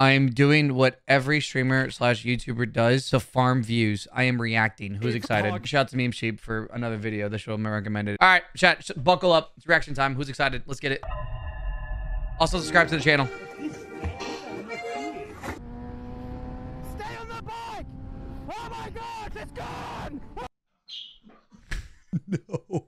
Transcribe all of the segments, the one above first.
I am doing what every streamer slash YouTuber does to farm views. I am reacting. Who's excited? Shout out to Meme Sheep for another video. This show I'm recommended. All right, chat, sh- buckle up. It's reaction time. Who's excited? Let's get it. Also, subscribe to the channel. Stay on the bike! Oh my god, it's gone! No.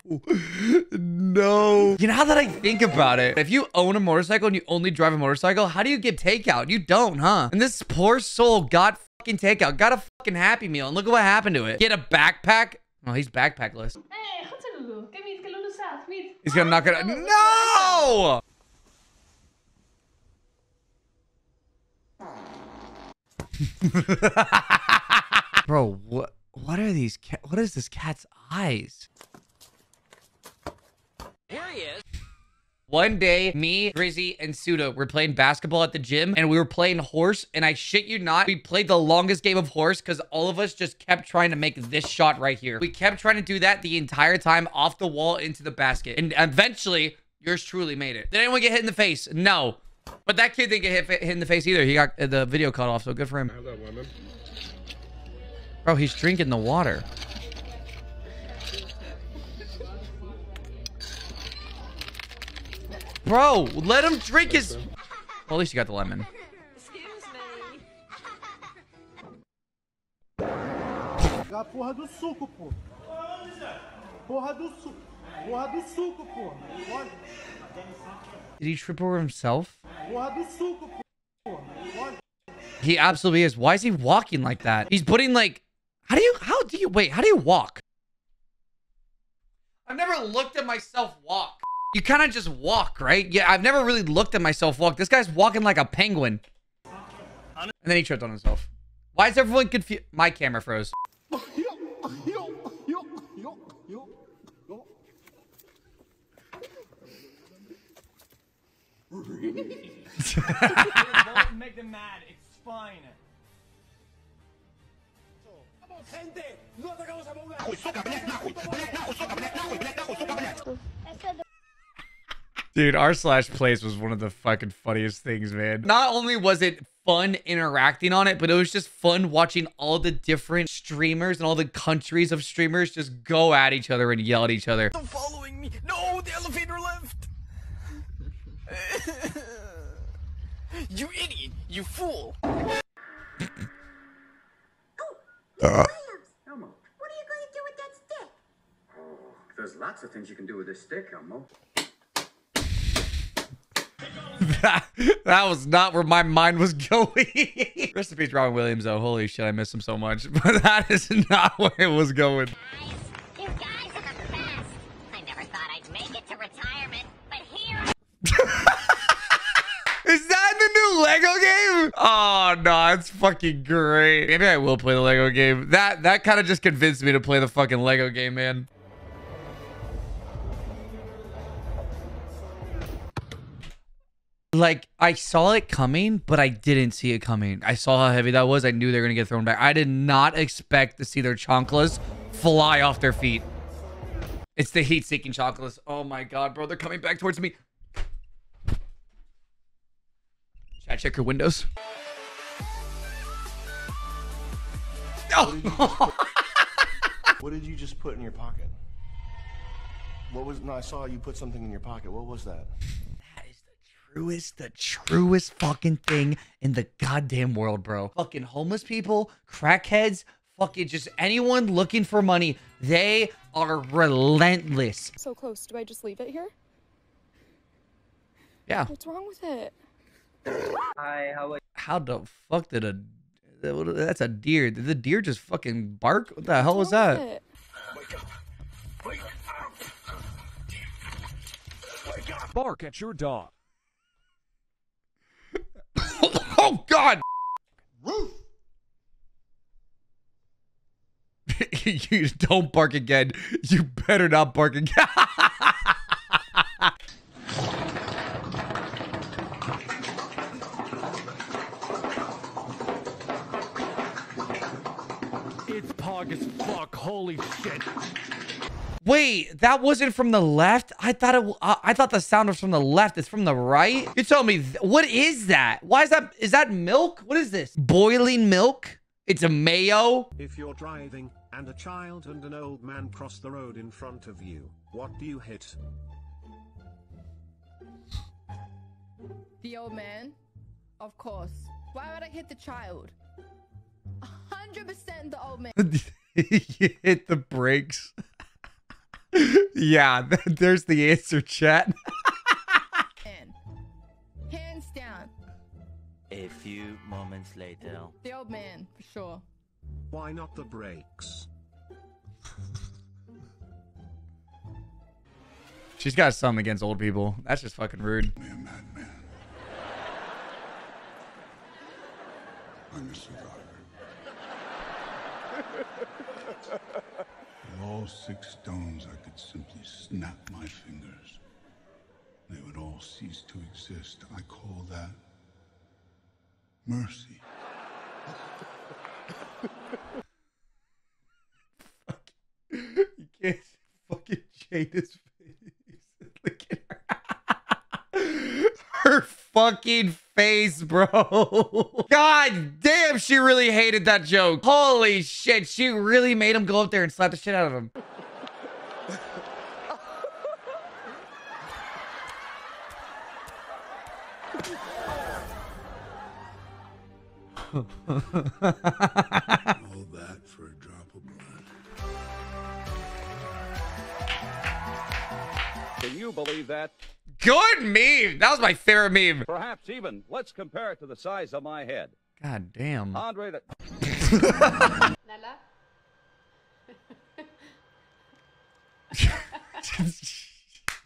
No. You know how that I think about it? If you own a motorcycle and you only drive a motorcycle, how do you get takeout? You don't, huh? And this poor soul got fucking takeout, got a fucking Happy Meal, and look at what happened to it. Get a backpack. Oh, he's backpackless. Goed zo, Lulu. Kijk niet, kan Lulu staat. He's gonna knock it out. No! Bro, what what are these cat what is this cat's eyes? Here he is. One day, me, Drizzy, and Suda were playing basketball at the gym, and we were playing horse. And I shit you not, we played the longest game of horse because all of us just kept trying to make this shot right here. We kept trying to do that the entire time off the wall into the basket. And eventually, yours truly made it. Did anyone get hit in the face? No. But that kid didn't get hit, hit in the face either. He got uh, the video cut off, so good for him. Bro, he's drinking the water. Bro, let him drink his. Well, at least you got the lemon. Did he trip over himself? He absolutely is. Why is he walking like that? He's putting like. How do you? How do you? Wait. How do you walk? I've never looked at myself walk. You kind of just walk, right? Yeah, I've never really looked at myself walk. This guy's walking like a penguin. And then he tripped on himself. Why is everyone confused? My camera froze. Don't make them mad. It's fine. Dude, r slash place was one of the fucking funniest things, man. Not only was it fun interacting on it, but it was just fun watching all the different streamers and all the countries of streamers just go at each other and yell at each other. Stop following me. No, the elevator left. you idiot. You fool. Elmo, what are you going to do with that stick? There's lots of things you can do with this stick, Elmo. that, that was not where my mind was going. Rest in peace, Robin Williams, though. Holy shit, I miss him so much. But that is not where it was going. You guys are the best. I never thought I'd make it to retirement, but here Is that the new Lego game? Oh no, it's fucking great. Maybe I will play the Lego game. That that kind of just convinced me to play the fucking Lego game, man. Like I saw it coming, but I didn't see it coming. I saw how heavy that was. I knew they were gonna get thrown back. I did not expect to see their chanclas fly off their feet. It's the heat-seeking chanclas. Oh my god, bro, they're coming back towards me. Chat, check your windows. Oh. What did you just put in your pocket? What was? No, I saw you put something in your pocket. What was that? That is the truest, the truest fucking thing in the goddamn world, bro. Fucking homeless people, crackheads, fucking just anyone looking for money. They are relentless. so close. Do I just leave it here? Yeah. What's wrong with it? Hi, How How the fuck did a that's a deer? Did the deer just fucking bark? What the hell was What's wrong that? with it? Bark at your dog. oh god! you don't bark again. You better not bark again. Wait, that wasn't from the left? I thought it. w- Uh, I thought the sound was from the left. It's from the right. You told me. Th- what is that? Why is that? Is that milk? What is this? Boiling milk? It's a mayo. If you're driving and a child and an old man cross the road in front of you, what do you hit? The old man? Of course. Why would I hit the child? 100% the old man. you hit the brakes. Yeah, there's the answer, chat. Hands down. A few moments later. The old man, for sure. Why not the brakes? She's got something against old people. That's just fucking rude. I'm a survivor. all six stones, I could simply snap my fingers. They would all cease to exist. I call that mercy. You can't fucking Jada's face. Look at her. her fucking face, bro. God damn, she really hated that joke. Holy shit, she really made him go up there and slap the shit out of him. All that for a drop of blood. Can you believe that? Good meme. That was my favorite meme. Perhaps even, let's compare it to the size of my head. God damn. Andre, the... Lala?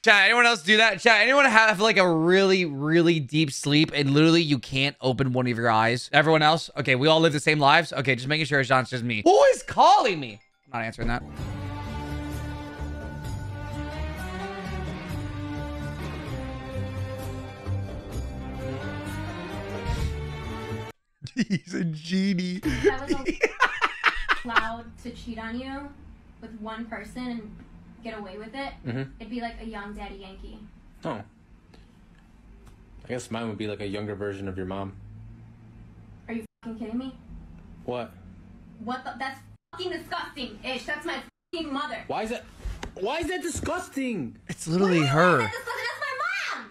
Chat, anyone else do that? Chat, anyone have like a really, really deep sleep and literally you can't open one of your eyes? Everyone else? Okay, we all live the same lives? Okay, just making sure it's not just me. Who is calling me? I'm not answering that. He's a genie. that was allowed to cheat on you with one person and get away with it, Mhm. it'd be like a young Daddy Yankee. Oh. I guess mine would be like a younger version of your mom. Are you fucking kidding me? What? What the? That's fucking disgusting, Ish. That's my fucking mother. Why is that? Why is that disgusting? It's literally her.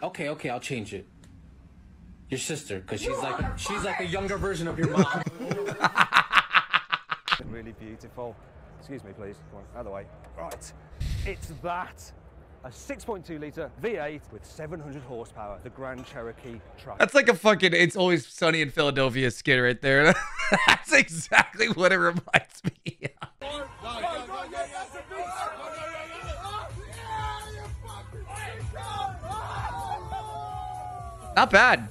Okay, okay, I'll change it. Your sister, because she's like she's like a younger version of your mom. Really beautiful. Excuse me, please. Come on, out of the way. Right. It's that. A 6.2 litre V8 with 700 horsepower, the Grand Cherokee truck. That's like a fucking It's Always Sunny in Philadelphia skit right there. That's exactly what it reminds me of. Not bad.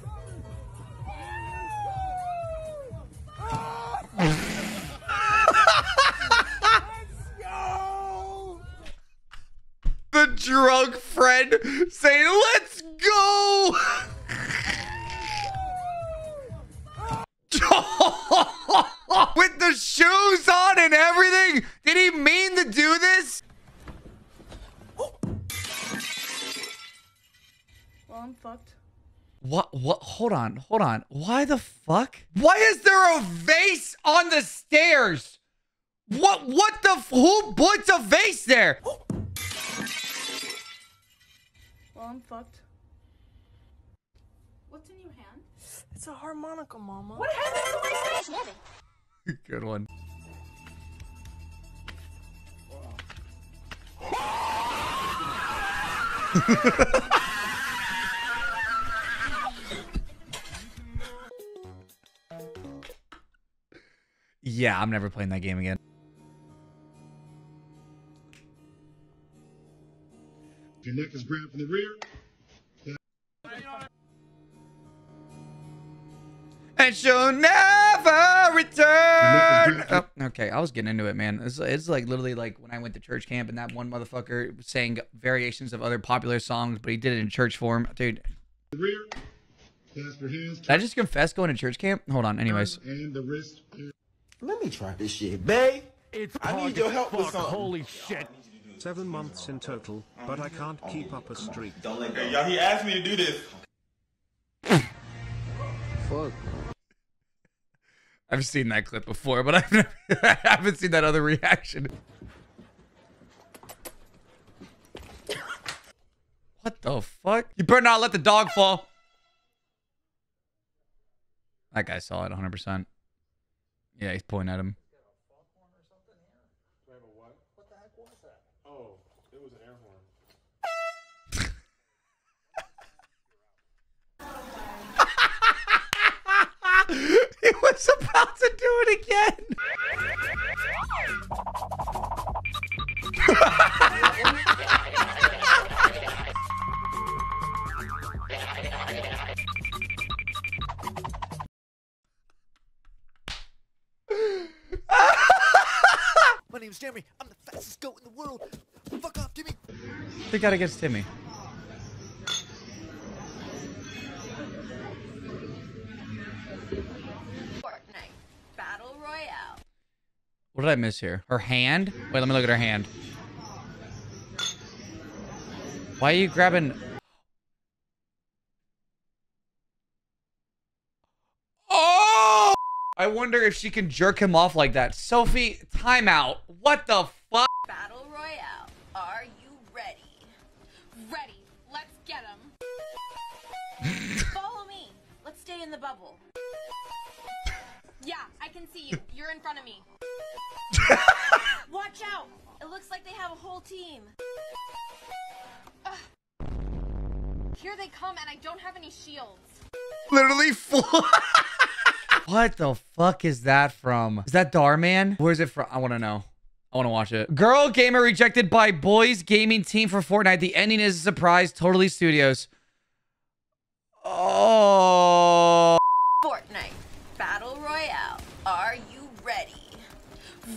Drunk friend saying, Let's go! With the shoes on and everything? Did he mean to do this? Well, I'm fucked. What? What? Hold on. Hold on. Why the fuck? Why is there a vase on the stairs? What? What the? Who puts a vase there? I'm fucked. What's in your hand? It's a harmonica, Mama. What happened to my fish? Good one. yeah, I'm never playing that game again. Neck is grabbed from the rear, and she'll never return. Oh, okay, I was getting into it, man. It's, it's like literally like when I went to church camp and that one motherfucker sang variations of other popular songs, but he did it in church form, dude. the rear, clasp your Did I just confess going to church camp? Hold on. Anyways, and the wrist. Let me try this shit, babe. It's I hard need your help with something. Holy shit. Seven months in total, but I can't keep up a streak. Don't let go. Hey, y'all, he asked me to do this. Fuck. I've seen that clip before, but I've never, I haven't seen that other reaction. What the fuck? You better not let the dog fall. That guy saw it 100%. Yeah, he's pointing at him. Got against Timmy. Fortnite Battle Royale. What did I miss here? Her hand? Wait, let me look at her hand. Why are you grabbing... Oh! I wonder if she can jerk him off like that. Sophie, timeout. What the fuck? Battle Royale. Are Follow me. Let's stay in the bubble. Yeah, I can see you. You're in front of me. Watch out. It looks like they have a whole team. Ugh. Here they come, and I don't have any shields. Literally full. what the fuck is that from? Is that Dhar Mann? Where is it from? I want to know. I want to watch it. Girl gamer rejected by boys gaming team for Fortnite. The ending is a surprise. Totally Studios. Oh. Fortnite Battle Royale. Are you ready?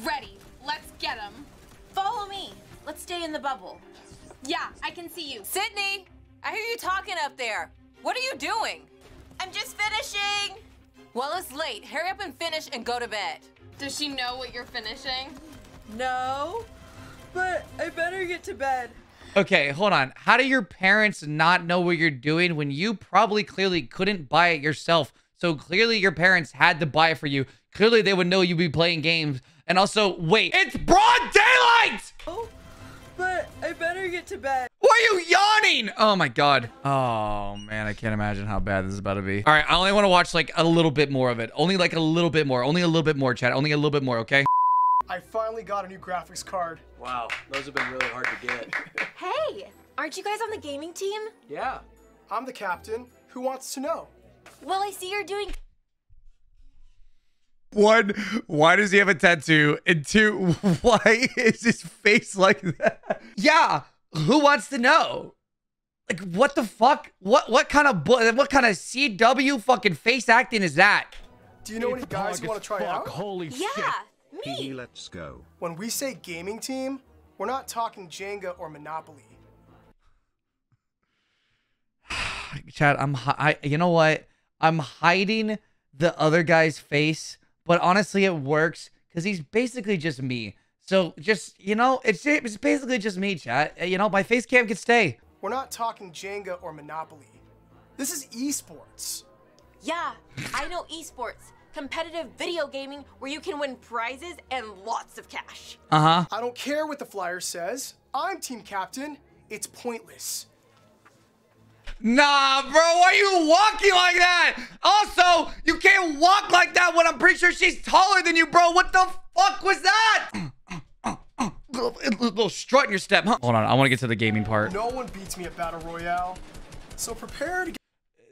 Ready. Let's get him. Follow me. Let's stay in the bubble. Yeah, I can see you. Sydney, I hear you talking up there. What are you doing? I'm just finishing. Well, it's late. Hurry up and finish and go to bed. Does she know what you're finishing? No, but I better get to bed. Okay, hold on. How do your parents not know what you're doing when you probably clearly couldn't buy it yourself? So clearly your parents had to buy it for you. Clearly they would know you'd be playing games. And also, wait, it's broad daylight! Oh, but I better get to bed. Why are you yawning? Oh my god. Oh man, I can't imagine how bad this is about to be. All right, I only want to watch like a little bit more of it. Only like a little bit more. Only a little bit more, chat. Only a little bit more, okay? I finally got a new graphics card. Wow, those have been really hard to get. Hey, aren't you guys on the gaming team? Yeah. I'm the captain. Who wants to know? Well, I see you're doing One, why does he have a tattoo? And two, why is his face like that? Yeah, who wants to know? Like, what the fuck? What what kind of what kind of CW fucking face acting is that? Do you know any guys who want to try out? Holy shit. Yeah, Hee let's go. When we say gaming team, we're not talking Jenga or Monopoly. Chad, I'm hi- I, you know what? I'm hiding the other guy's face, but honestly, it works because he's basically just me. So just you know, it's it's basically just me, Chad. Uh, You know, my face cam can stay. We're not talking Jenga or Monopoly. This is esports. Yeah, I know esports. Competitive video gaming where you can win prizes and lots of cash. Uh huh. I don't care what the flyer says. I'm team captain. It's pointless. Nah, bro, why are you walking like that? Also, you can't walk like that when I'm pretty sure she's taller than you, bro. What the fuck was that? little, little strut in your step, huh? Hold on, I want to get to the gaming part. No one beats me at Battle Royale. So prepare to get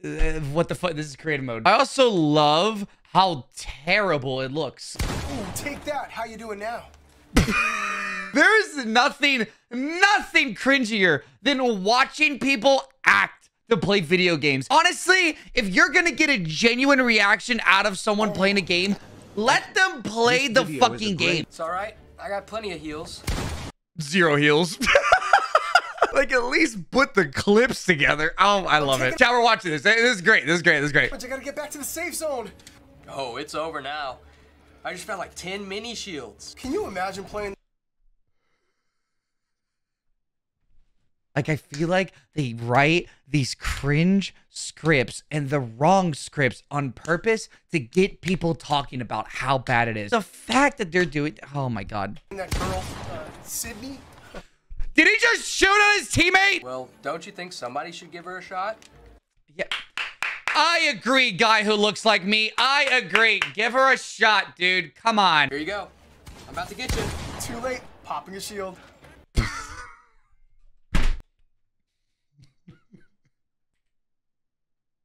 Uh, what the fuck? This is creative mode. I also love how terrible it looks. Ooh, take that. How you doing now? There is nothing, nothing cringier than watching people act to play video games. Honestly, if you're gonna get a genuine reaction out of someone playing a game, let them play the fucking game. It's all right. I got plenty of heals. Zero heals. like at least put the clips together. Oh, I love it. Chat, we're watching this. This is great. This is great. This is great. But you gotta get back to the safe zone. Oh, it's over now. I just found like 10 mini shields. Can you imagine playing Like I feel like they write these cringe scripts and the wrong scripts on purpose to get people talking about how bad it is. The fact that they're doing oh my god. That girl, uh, Sydney. Did he just shoot at his teammate? Well, don't you think somebody should give her a shot? Yeah. I agree, guy who looks like me. I agree. Give her a shot, dude. Come on. Here you go. I'm about to get you. Too late. Popping a shield.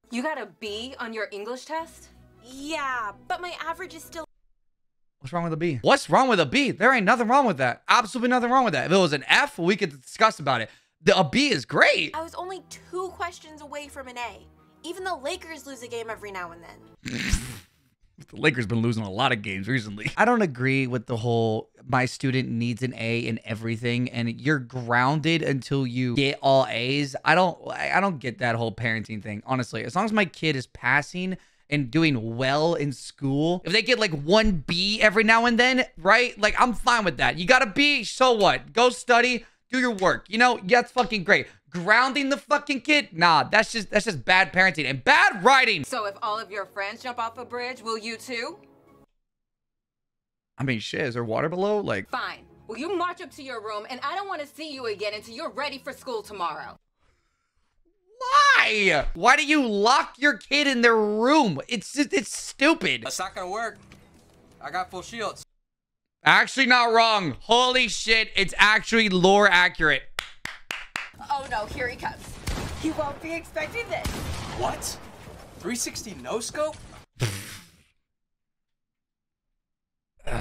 You got a B on your English test? Yeah, but my average is still. What's wrong with a B? What's wrong with a B? There ain't nothing wrong with that. Absolutely nothing wrong with that. If it was an F, we could discuss about it. The, a B is great. I was only two questions away from an A. Even the Lakers lose a game every now and then. The Lakers been losing a lot of games recently. I don't agree with the whole my student needs an A in everything and you're grounded until you get all A's. I don't I don't get that whole parenting thing. Honestly, as long as my kid is passing and doing well in school, if they get like one B every now and then, right? Like I'm fine with that. You got a B, so what? Go study, do your work. You know, yeah, that's fucking great. Grounding the fucking kid? Nah, that's just that's just bad parenting and bad writing. So if all of your friends jump off a bridge, will you too? I mean, shit, is there water below? Like, Fine. Will you march up to your room and I don't want to see you again until you're ready for school tomorrow. Why? Why do you lock your kid in their room? It's just, it's stupid. That's not gonna work. I got full shields. Actually, not wrong. Holy shit, it's actually lore accurate. Oh no, here he comes. He won't be expecting this. What? 360 no scope?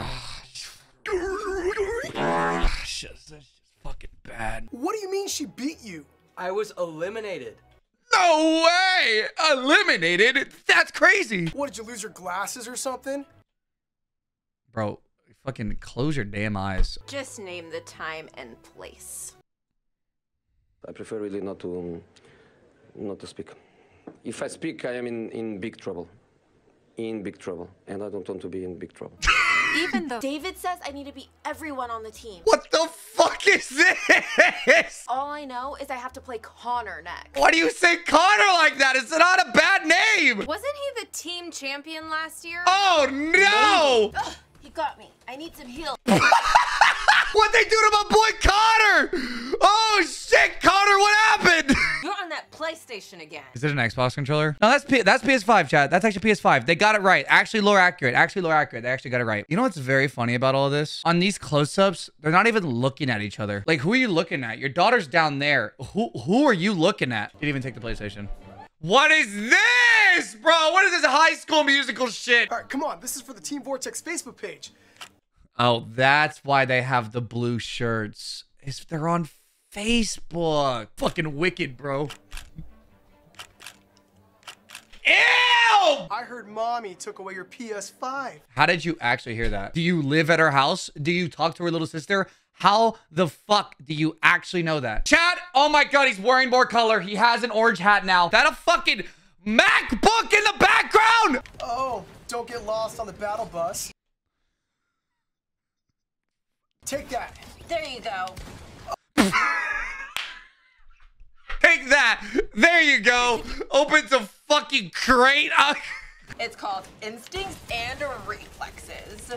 Shit, that's just fucking bad. What do you mean she beat you? I was eliminated. No way! Eliminated? That's crazy. What, did you lose your glasses or something? Bro, fucking close your damn eyes. Just name the time and place. I prefer really not to um, not to speak. If I speak, I am in, in big trouble. In big trouble. And I don't want to be in big trouble. Even though David says I need to beat everyone on the team. What the fuck is this? All I know is I have to play Connor next. Why do you say Connor like that? It's not a bad name. Wasn't he the team champion last year? Oh no! Ugh, he got me. I need some heals. What they do to my boy Connor? Oh shit, Connor, what happened? You're on that PlayStation again. Is it an Xbox controller? No, that's P that's PS5, chat. That's actually PS5. They got it right. Actually, lore accurate. Actually, lore accurate. They actually got it right. You know what's very funny about all this? On these close-ups, they're not even looking at each other. Like, who are you looking at? Your daughter's down there. Who who are you looking at? Didn't even take the PlayStation. What is this, bro? What is this high school musical shit? All right, come on. This is for the Team Vortex Facebook page. Oh, that's why they have the blue shirts. Is they're on Facebook. Fucking wicked, bro. Ew! I heard mommy took away your PS5. How did you actually hear that? Do you live at her house? Do you talk to her little sister? How the fuck do you actually know that? Chad, oh my god, he's wearing more color. He has an orange hat now. That a fucking MacBook in the background! Oh, don't get lost on the battle bus. Take that. There you go. Take that. There you go. Opens a fucking crate. It's called instincts and reflexes.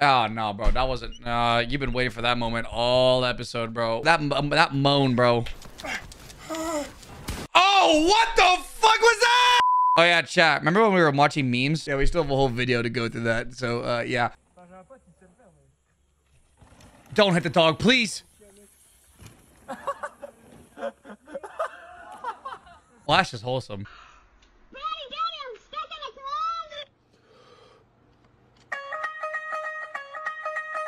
Oh no, bro, that wasn't. Uh, you've been waiting for that moment all episode, bro. That um, that moan, bro. Oh, what the fuck was that? Oh yeah, chat. Remember when we were watching memes? Yeah, we still have a whole video to go through that. So uh, yeah. Don't hit the dog, please. Flash is wholesome.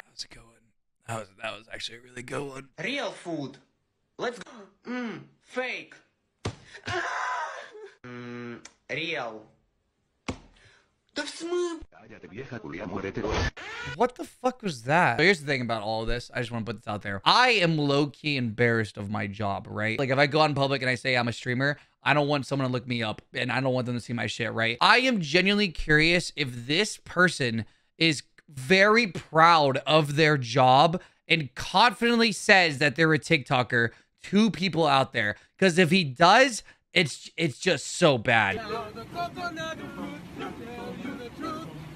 How's it going? That was that was actually a really good one. Real food. Let's go. Mmm, fake. Mmm, real. Да в смысле? What the fuck was that? So here's the thing about all of this. I just want to put this out there. I am low key embarrassed of my job, right? Like if I go out in public and I say I'm a streamer, I don't want someone to look me up and I don't want them to see my shit, right? I am genuinely curious if this person is very proud of their job and confidently says that they're a TikToker to people out there. Because if he does, it's it's just so bad.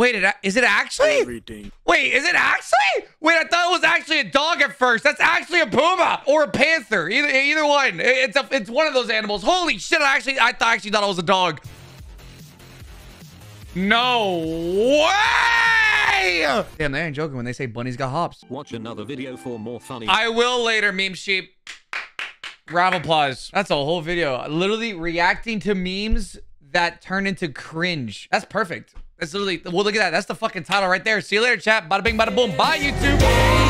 Wait, it, is it actually? Everything. Wait, is it actually? Wait, I thought it was actually a dog at first. That's actually a puma or a panther. Either either one. It's a it's one of those animals. Holy shit! I actually I th- actually thought it was a dog. No way! Damn, they ain't joking when they say bunnies got hops. Watch another video for more funny. I will later, meme sheep. Round of applause. That's a whole video. Literally reacting to memes that turn into cringe. That's perfect. That's literally, well, look at that. That's the fucking title right there. See you later, chat. Bada bing, bada boom. Bye, YouTube.